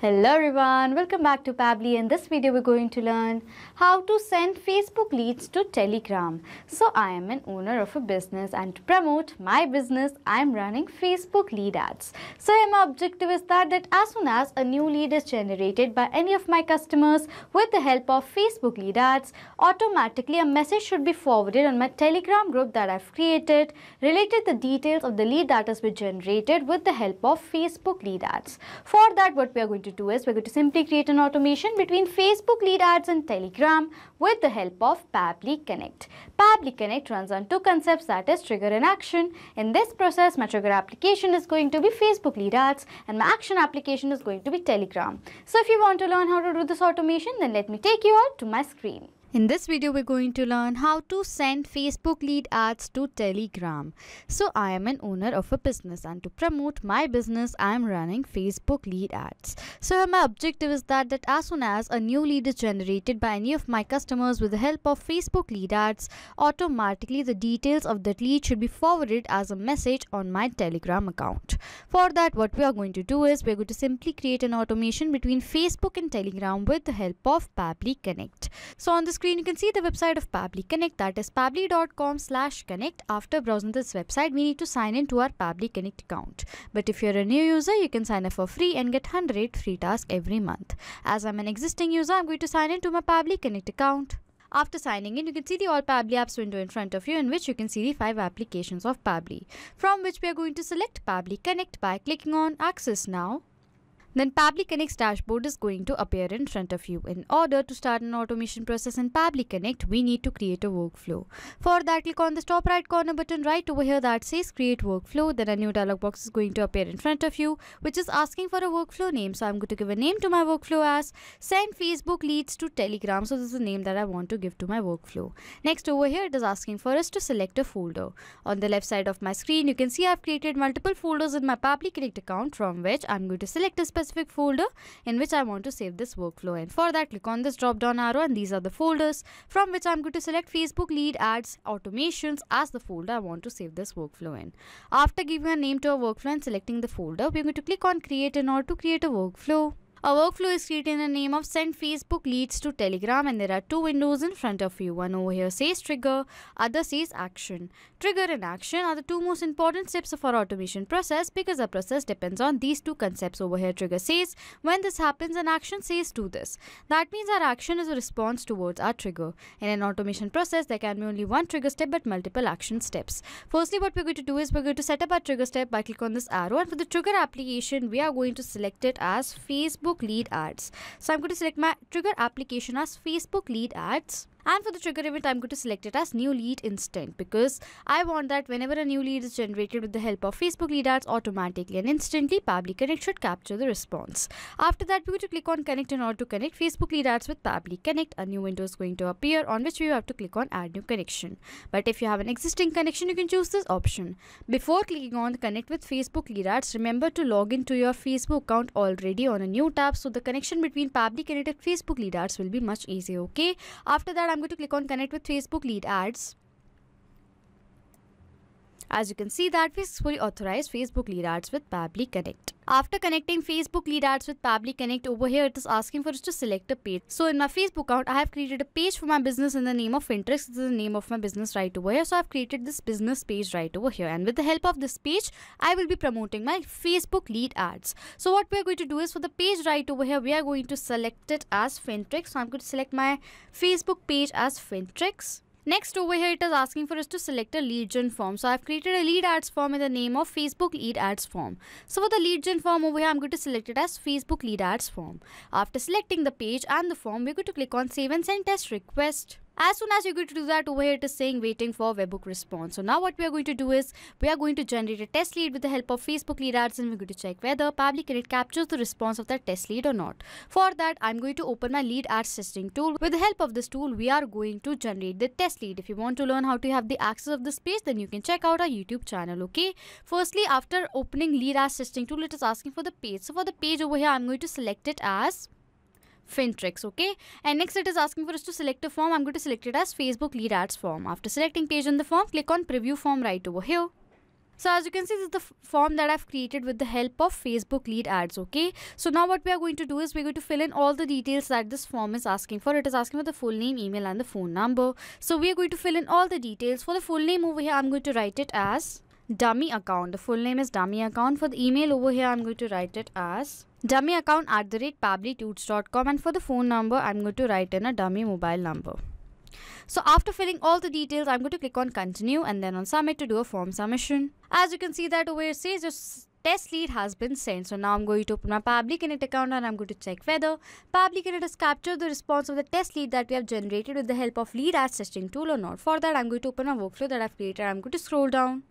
Hello everyone, welcome back to Pabbly. In this video we're going to learn how to send Facebook leads to Telegram. So I am an owner of a business and to promote my business I am running Facebook lead ads. So my objective is that, that as soon as a new lead is generated by any of my customers with the help of Facebook lead ads, automatically a message should be forwarded on my Telegram group that I've created related the details of the lead that has been generated with the help of Facebook lead ads. For that what we are going to to do is we're going to simply create an automation between Facebook lead ads and Telegram with the help of Pabbly Connect. Pabbly Connect runs on two concepts that is trigger and action. In this process, my trigger application is going to be Facebook lead ads and my action application is going to be Telegram. So if you want to learn how to do this automation, then let me take you out to my screen. In this video, we're going to learn how to send Facebook lead ads to Telegram. So I am an owner of a business and to promote my business, I am running Facebook lead ads. So my objective is that, that as soon as a new lead is generated by any of my customers with the help of Facebook lead ads, automatically the details of that lead should be forwarded as a message on my Telegram account. For that, what we are going to do is we're going to simply create an automation between Facebook and Telegram with the help of Pabbly Connect. So on this screen, you can see the website of Pabbly Connect that is pabbly.com slash connect. After browsing this website, we need to sign in to our Pabbly Connect account. But if you're a new user, you can sign up for free and get 100 free tasks every month. As I'm an existing user, I'm going to sign in to my Pabbly Connect account. After signing in, you can see the All Pabbly Apps window in front of you in which you can see the 5 applications of Pabbly, from which we are going to select Pabbly Connect by clicking on Access Now then Pabbly Connect's dashboard is going to appear in front of you. In order to start an automation process in Pabbly Connect, we need to create a workflow. For that, click on the top right corner button right over here that says create workflow. Then a new dialog box is going to appear in front of you, which is asking for a workflow name. So I'm going to give a name to my workflow as send Facebook leads to Telegram. So this is the name that I want to give to my workflow. Next over here, it is asking for us to select a folder. On the left side of my screen, you can see I've created multiple folders in my Pabbly Connect account from which I'm going to select a specific specific folder in which I want to save this workflow in. For that, click on this drop down arrow and these are the folders from which I'm going to select Facebook lead ads automations as the folder I want to save this workflow in. After giving a name to a workflow and selecting the folder, we're going to click on create in order to create a workflow. A workflow is created in the name of send Facebook leads to Telegram and there are two windows in front of you. One over here says trigger, other says action. Trigger and action are the two most important steps of our automation process because our process depends on these two concepts over here. Trigger says when this happens and action says do this. That means our action is a response towards our trigger. In an automation process, there can be only one trigger step but multiple action steps. Firstly, what we're going to do is we're going to set up our trigger step by click on this arrow and for the trigger application, we are going to select it as Facebook Facebook lead ads. So I'm going to select my trigger application as Facebook lead ads. And for the trigger event, I'm going to select it as new lead instant because I want that whenever a new lead is generated with the help of Facebook lead ads automatically and instantly, Pabbly Connect should capture the response. After that, we're going to click on connect in order to connect Facebook lead ads with Pabbly Connect. A new window is going to appear on which you have to click on add new connection. But if you have an existing connection, you can choose this option. Before clicking on connect with Facebook lead ads, remember to log into your Facebook account already on a new tab so the connection between Pabbly Connect and Facebook lead ads will be much easier. Okay. After that, I'm I'm going to click on connect with Facebook lead ads. As you can see that we successfully authorized Facebook lead ads with Pabbly Connect. After connecting Facebook lead ads with Pabbly Connect over here, it is asking for us to select a page. So in my Facebook account, I have created a page for my business in the name of Fintrix. This is the name of my business right over here. So I've created this business page right over here. And with the help of this page, I will be promoting my Facebook lead ads. So what we're going to do is for the page right over here, we are going to select it as Fintrix. So I'm going to select my Facebook page as Fintrix. Next over here it is asking for us to select a lead gen form. So I've created a lead ads form in the name of Facebook lead ads form. So for the lead gen form over here I'm going to select it as Facebook lead ads form. After selecting the page and the form we're going to click on save and send test request. As soon as you're going to do that over here, it is saying waiting for webhook response. So now what we are going to do is we are going to generate a test lead with the help of Facebook lead ads and we're going to check whether Pabbly Connect captures the response of that test lead or not. For that, I'm going to open my lead ads testing tool. With the help of this tool, we are going to generate the test lead. If you want to learn how to have the access of this page, then you can check out our YouTube channel, okay? Firstly, after opening lead ads testing tool, it is asking for the page. So for the page over here, I'm going to select it as Fintrix, okay? And next it is asking for us to select a form. I'm going to select it as Facebook lead ads form. After selecting page in the form, click on preview form right over here. So as you can see, this is the form that I've created with the help of Facebook lead ads. Okay. So now what we are going to do is we're going to fill in all the details that this form is asking for. It is asking for the full name, email and the phone number. So we are going to fill in all the details. For the full name over here, I'm going to write it as dummy account. The full name is dummy account. For the email over here, I'm going to write it as dummy account at the rate pabblytuts.com and for the phone number, I'm going to write in a dummy mobile number. So after filling all the details, I'm going to click on continue and then on submit to do a form submission. As you can see that over here says your test lead has been sent. So now I'm going to open my Pabbly Connect account and I'm going to check whether Pabbly Connect has captured the response of the test lead that we have generated with the help of lead ads testing tool or not. For that, I'm going to open a workflow that I've created. I'm going to scroll down.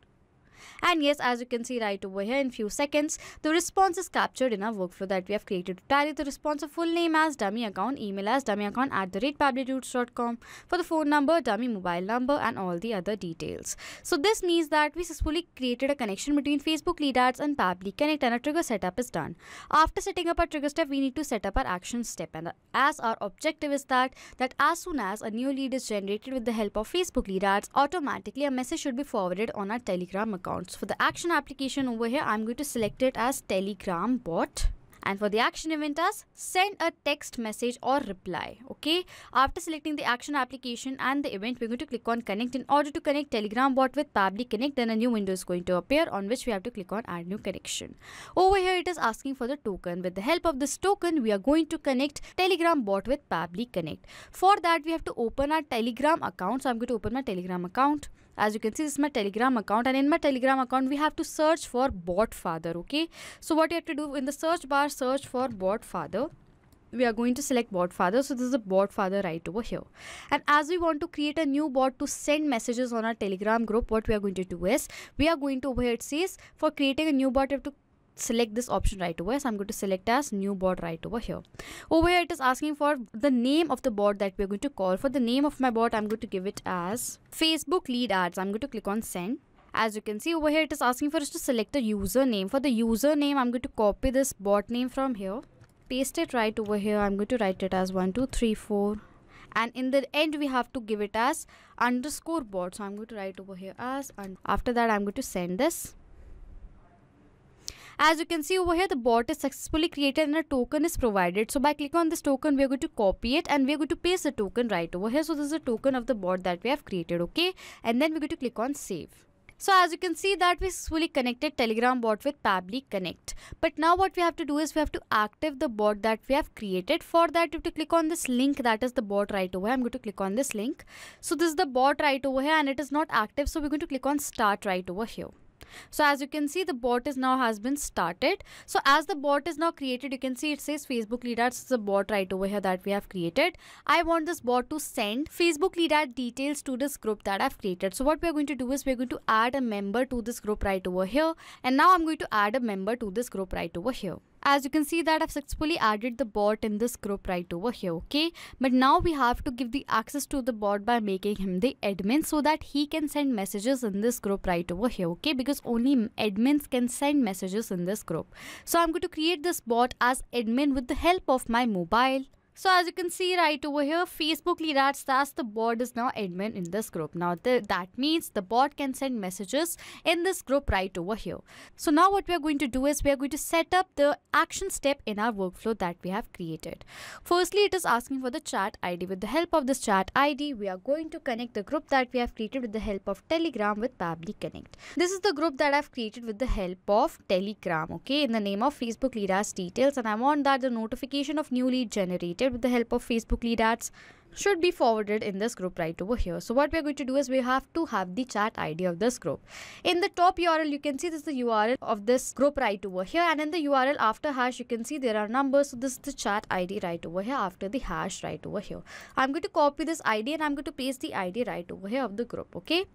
And yes, as you can see right over here in few seconds, the response is captured in our workflow that we have created to tally the response of full name as dummy account, email as dummy account at the rate for the phone number, dummy mobile number and all the other details. So this means that we successfully created a connection between Facebook lead ads and Pabbly Connect and a trigger setup is done. After setting up our trigger step, we need to set up our action step and as our objective is that that as soon as a new lead is generated with the help of Facebook lead ads, automatically a message should be forwarded on our Telegram account for the action application over here, I'm going to select it as Telegram bot. And for the action event as send a text message or reply okay? After selecting the action application and the event we're going to click on connect. In order to connect telegram bot with pabbly connect then a new window is going to appear on which we have to click on add new connection. Over here it is asking for the token. With the help of this token we are going to connect telegram bot with pabbly connect. For that we have to open our telegram account. So i'm going to open my telegram account as you can see this is my telegram account and in my telegram account we have to search for bot father okay? So what you have to do in the search bar search for bot father. We are going to select bot father. So this is a bot father right over here. And as we want to create a new bot to send messages on our telegram group what we are going to do is we are going to over here it says for creating a new bot you have to select this option right away so i'm going to select as new bot right over here. Over here it is asking for the name of the bot that we're going to call. For the name of my bot i'm going to give it as facebook lead ads. I'm going to click on send. As you can see over here it is asking for us to select a username. For the username i'm going to copy this bot name from here. Paste it right over here. I'm going to write it as 1234 and in the end we have to give it as underscore bot so i'm going to write over here as and after that i'm going to send this as you can see over here, the bot is successfully created and a token is provided. So by clicking on this token, we are going to copy it and we are going to paste the token right over here. So this is a token of the bot that we have created, okay? And then we're going to click on save. So as you can see that we successfully connected Telegram bot with Pabbly Connect. But now what we have to do is we have to active the bot that we have created. For that you have to click on this link that is the bot right over here. I'm going to click on this link. So this is the bot right over here and it is not active. So we're going to click on start right over here. So as you can see, the bot is now has been started. So as the bot is now created, you can see it says Facebook lead ads. It's a bot right over here that we have created. I want this bot to send Facebook lead ad details to this group that I've created. So what we're going to do is we're going to add a member to this group right over here. And now I'm going to add a member to this group right over here as you can see that I've successfully added the bot in this group right over here okay? But now we have to give the access to the bot by making him the admin so that he can send messages in this group right over here okay? Because only admins can send messages in this group. So I'm going to create this bot as admin with the help of my mobile so as you can see right over here, Facebook ads task the bot is now admin in this group. Now that means the bot can send messages in this group right over here. So now what we are going to do is we are going to set up the action step in our workflow that we have created. Firstly, it is asking for the chat ID. With the help of this chat ID, we are going to connect the group that we have created with the help of Telegram with Pabbly Connect. This is the group that I've created with the help of Telegram, okay, in the name of Facebook ads details and I want that the notification of new lead generated with the help of Facebook lead ads should be forwarded in this group right over here. So what we're going to do is we have to have the chat ID of this group. In the top URL, you can see this is the URL of this group right over here. And in the URL after hash, you can see there are numbers. So this is the chat ID right over here after the hash right over here. I'm going to copy this ID and I'm going to paste the ID right over here of the group. Okay.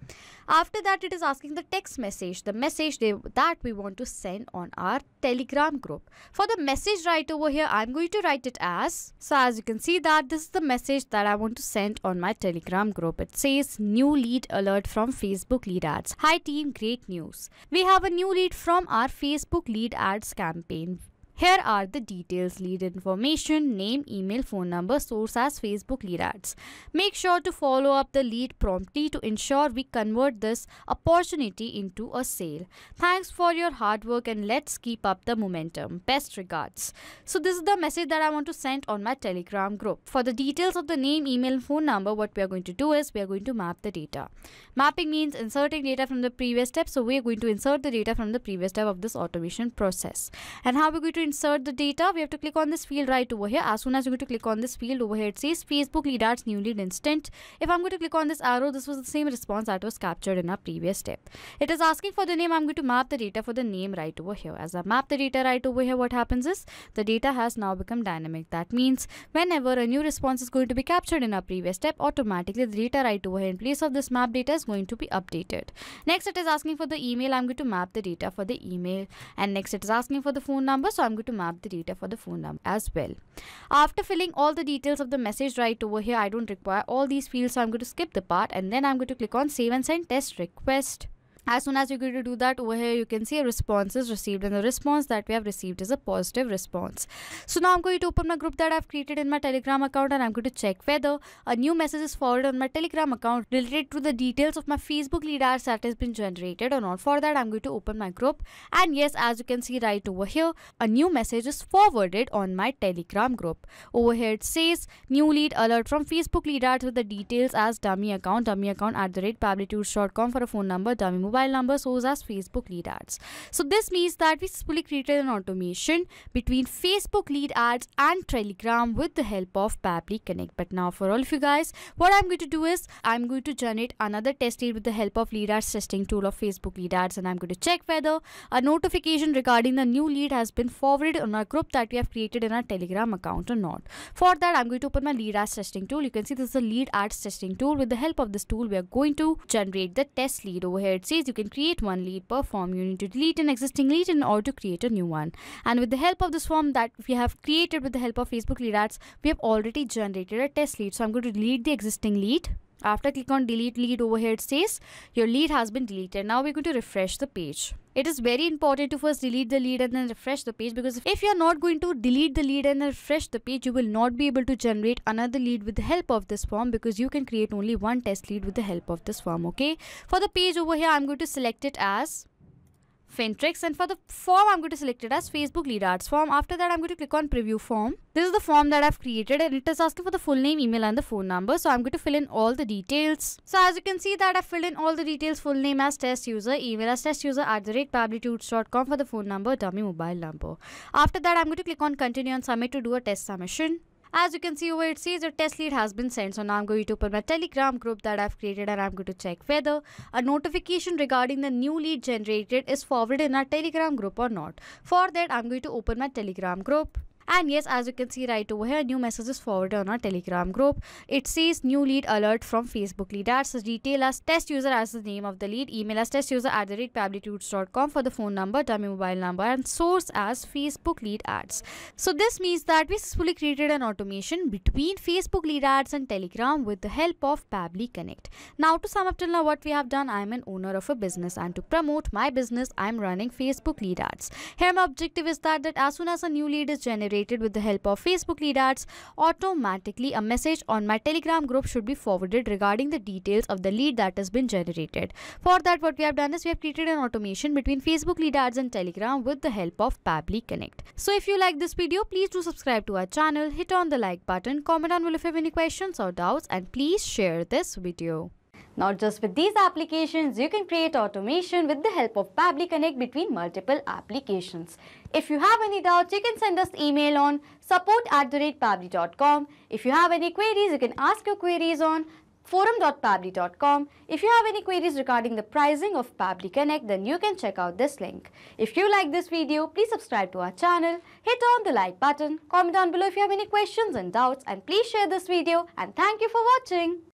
After that, it is asking the text message, the message they, that we want to send on our telegram group. For the message right over here, I'm going to write it as, so as you can see that this is the message that I want to send on my Telegram group. It says new lead alert from Facebook lead ads. Hi team, great news. We have a new lead from our Facebook lead ads campaign. Here are the details lead information, name, email, phone number, source as Facebook lead ads. Make sure to follow up the lead promptly to ensure we convert this opportunity into a sale. Thanks for your hard work and let's keep up the momentum. Best regards. So, this is the message that I want to send on my Telegram group. For the details of the name, email, phone number, what we are going to do is we are going to map the data. Mapping means inserting data from the previous step. So, we are going to insert the data from the previous step of this automation process. And how we're going to insert the data? We have to click on this field right over here. As soon as you're going to click on this field over here, it says Facebook lead ads new lead instant. If I'm going to click on this arrow, this was the same response that was captured in our previous step. It is asking for the name. I'm going to map the data for the name right over here. As I map the data right over here, what happens is the data has now become dynamic. That means whenever a new response is going to be captured in our previous step, automatically the data right over here in place of this map data is going to be updated. Next, it is asking for the email. I'm going to map the data for the email. And next, it is asking for the phone number. So I'm going to map the data for the phone number as well. After filling all the details of the message right over here, I don't require all these fields. So I'm going to skip the part and then I'm going to click on save and send test request as soon as you're going to do that over here you can see responses received and the response that we have received is a positive response. So now i'm going to open my group that i've created in my telegram account and i'm going to check whether a new message is forwarded on my telegram account related to the details of my facebook lead ads that has been generated or not. For that i'm going to open my group. And yes as you can see right over here a new message is forwarded on my telegram group. Over here it says new lead alert from facebook lead ads with the details as dummy account dummy account at the rate pabblytuts.com for a phone number dummy mobile number shows as Facebook lead ads. So this means that we successfully created an automation between Facebook lead ads and Telegram with the help of Pabbly Connect. But now for all of you guys, what I'm going to do is I'm going to generate another test lead with the help of lead ads testing tool of Facebook lead ads and I'm going to check whether a notification regarding the new lead has been forwarded on our group that we have created in our Telegram account or not. For that, I'm going to open my lead ads testing tool. You can see this is a lead ads testing tool. With the help of this tool, we are going to generate the test lead over here. It says you can create one lead per form. You need to delete an existing lead in order to create a new one. And with the help of this form that we have created with the help of Facebook lead ads, we have already generated a test lead. So I'm going to delete the existing lead. After click on delete lead over here, it says your lead has been deleted. Now we're going to refresh the page. It is very important to first delete the lead and then refresh the page because if you're not going to delete the lead and refresh the page, you will not be able to generate another lead with the help of this form because you can create only one test lead with the help of this form, okay? For the page over here, I'm going to select it as Fintrix and for the form I'm going to select it as Facebook lead ads form. After that I'm going to click on preview form. This is the form that I've created and it is asking for the full name, email and the phone number. So I'm going to fill in all the details. So as you can see that I've filled in all the details full name as test user, email as test user at the rate for the phone number, dummy mobile number. After that I'm going to click on continue and submit to do a test submission. As you can see over it says your test lead has been sent. So now I'm going to open my telegram group that I've created and I'm going to check whether a notification regarding the new lead generated is forwarded in our telegram group or not. For that I'm going to open my telegram group. And yes, as you can see right over here, new messages forwarded on our Telegram group. It says new lead alert from Facebook lead ads. Detail as test user as the name of the lead, email as test user at the rate pabblytuts.com for the phone number, dummy mobile number, and source as Facebook lead ads. So this means that we successfully created an automation between Facebook lead ads and Telegram with the help of Pabbly Connect. Now to sum up till now what we have done, I am an owner of a business and to promote my business, I am running Facebook lead ads. Here my objective is that, that as soon as a new lead is generated, generated with the help of Facebook lead ads, automatically a message on my Telegram group should be forwarded regarding the details of the lead that has been generated. For that, what we have done is we have created an automation between Facebook lead ads and Telegram with the help of Pabbly Connect. So if you like this video, please do subscribe to our channel, hit on the like button, comment on below if you have any questions or doubts and please share this video. Not just with these applications, you can create automation with the help of Pabbly Connect between multiple applications. If you have any doubts, you can send us email on support at the rate. If you have any queries, you can ask your queries on forum.pabbly.com. If you have any queries regarding the pricing of Pabbly Connect, then you can check out this link. If you like this video, please subscribe to our channel, hit on the like button, comment down below if you have any questions and doubts, and please share this video and thank you for watching.